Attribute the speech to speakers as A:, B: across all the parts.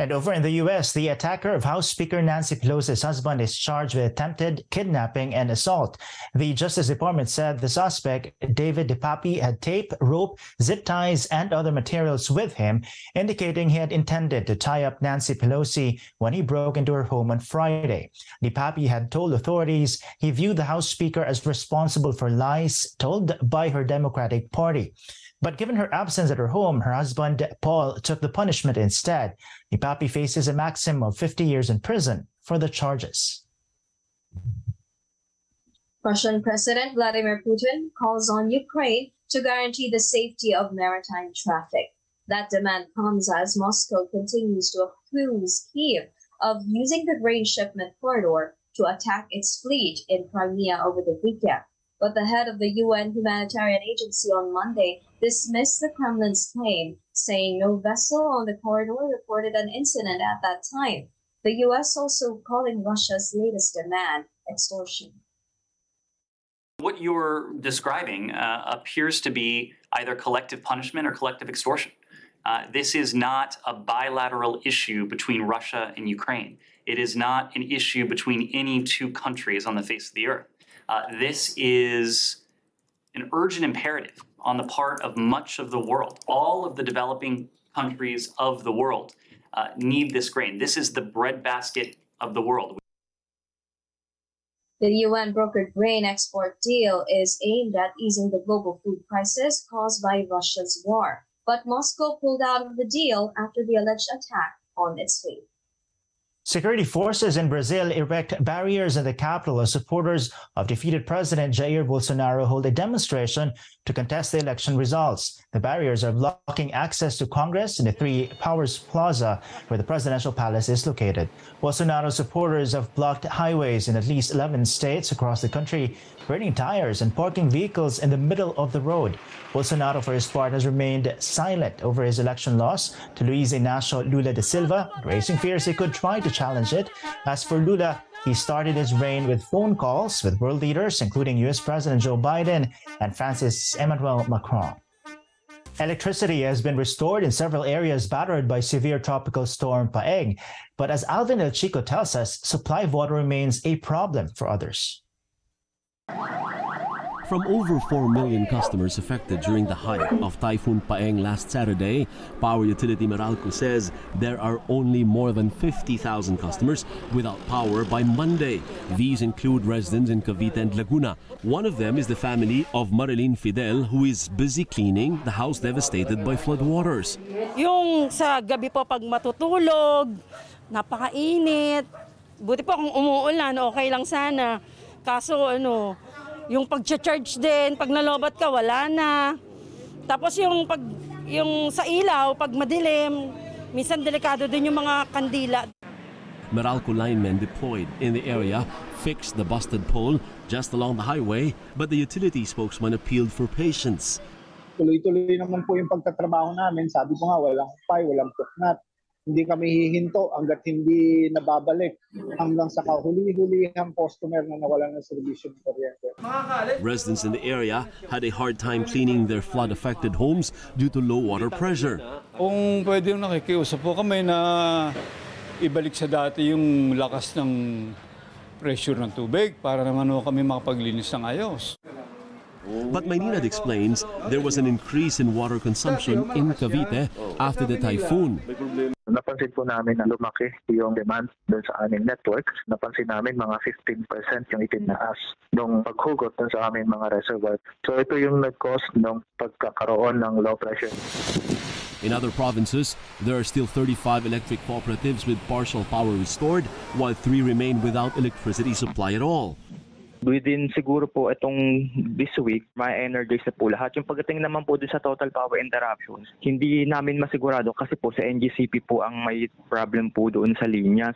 A: And over in the U.S., the attacker of House Speaker Nancy Pelosi's husband is charged with attempted kidnapping and assault. The Justice Department said the suspect, David DePape, had tape, rope, zip ties, and other materials with him, indicating he had intended to tie up Nancy Pelosi when he broke into her home on Friday. DePape had told authorities he viewed the House Speaker as responsible for lies told by her Democratic Party. But given her absence at her home, her husband, Paul, took the punishment instead. DePape faces a maximum of 50 years in prison for the charges.
B: Russian President Vladimir Putin calls on Ukraine to guarantee the safety of maritime traffic. That demand comes as Moscow continues to accuse Kiev of using the grain shipment corridor to attack its fleet in Crimea over the weekend. But the head of the UN humanitarian agency on Monday dismissed the Kremlin's claim, saying no vessel on the corridor reported an incident at that time. The U.S. also calling Russia's latest demand extortion.
C: What you're describing uh, appears to be either collective punishment or collective extortion. Uh, this is not a bilateral issue between Russia and Ukraine. It is not an issue between any two countries on the face of the earth. Uh, this is an urgent imperative on the part of much of the world. All of the developing countries of the world uh, need this grain. This is the breadbasket of the world.
B: The UN brokered grain export deal is aimed at easing the global food crisis caused by Russia's war. But Moscow pulled out of the deal after the alleged attack on its fleet.
A: Security forces in Brazil erect barriers in the capital as supporters of defeated President Jair Bolsonaro hold a demonstration to contest the election results. The barriers are blocking access to Congress in the Three Powers Plaza, where the presidential palace is located. Bolsonaro supporters have blocked highways in at least 11 states across the country, burning tires and parking vehicles in the middle of the road. Bolsonaro, for his part, has remained silent over his election loss to Luiz Inácio Lula da Silva, raising fears he could try to challenge it. As for Lula, he started his reign with phone calls with world leaders, including U.S. President Joe Biden and France's Emmanuel Macron. Electricity has been restored in several areas battered by severe tropical storm Paeng. But as Alvin Elchico tells us, supply of water remains a problem for others.
D: From over 4 million customers affected during the height of Typhoon Paeng last Saturday, Power Utility Meralco says there are only more than 50,000 customers without power by Monday. These include residents in Cavite and Laguna. One of them is the family of Marilyn Fidel who is busy cleaning the house devastated by floodwaters.
E: Yung sa gabi po pag matutulog, napakainit. Buti po kung umuulan, okay lang sana. Kaso ano, yung pag-charge din, pag nalobat ka, wala na. Tapos yung pag yung sa ilaw, pag madilim, minsan delikado din yung mga kandila.
D: Meralco linemen deployed in the area fixed the busted pole just along the highway, but the utility spokesman appealed for patience.
F: Tuloy-tuloy naman po yung pagtatrabaho namin. Sabi ko nga, walang pay, walang puknat hindi kami hihinto hanggat hindi nababalik hanggang sa kahuli-hulihang customer na nawalan ng serbisyo ng kuryente.
D: Residents in the area had a hard time cleaning their flood-affected homes due to low water pressure.
G: Kung pwede yung nakikiusap po kami na ibalik sa dati yung lakas ng pressure ng tubig para naman kami makapaglinis ng ayos.
D: But Maynilad explains there was an increase in water consumption in Cavite after the typhoon.
H: Napansin po namin na lumaki yung demand doon sa aming networks. Napansin namin mga 15% yung itinaas nung paghugot doon sa aming mga reservoir. So ito yung nag-cause ng pagkakaroon ng low pressure.
D: In other provinces, there are still 35 electric cooperatives with partial power restored, while three remain without electricity supply at all.
I: Within siguro po itong this week, may energize na po lahat. Yung pagdating naman po dun sa total power interruptions, hindi namin masigurado kasi po sa NGCP po ang may problem po doon sa linya.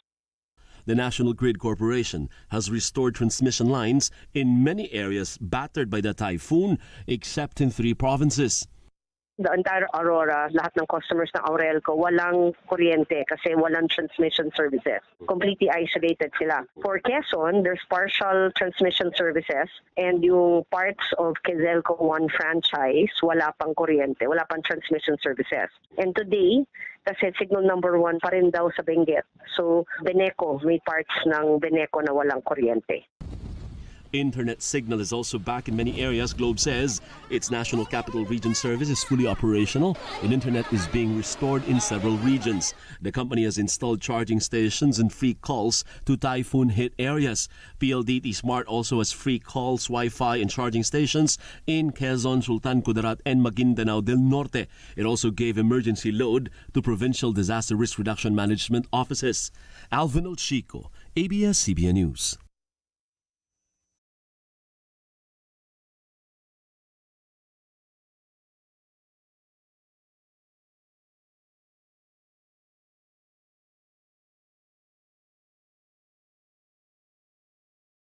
D: The National Grid Corporation has restored transmission lines in many areas battered by the typhoon, except in three provinces.
J: The entire Aurora, lahat ng customers ng Aurelco, walang kuryente kasi walang transmission services. Completely isolated sila. For Quezon, there's partial transmission services and yung parts of Quezelco One franchise, wala pang kuryente, wala pang transmission services. And today, kasi signal number one pa rin daw sa Benguet. So, Beneco, may parts ng Beneco na walang kuryente.
D: Internet signal is also back in many areas. Globe says its National Capital Region service is fully operational and internet is being restored in several regions. The company has installed charging stations and free calls to typhoon hit areas. PLDT Smart also has free calls, Wi Fi, and charging stations in Quezon, Sultan Kudarat, and Maguindanao del Norte. It also gave emergency load to provincial disaster risk reduction management offices. Alvin Chico, ABS CBN News.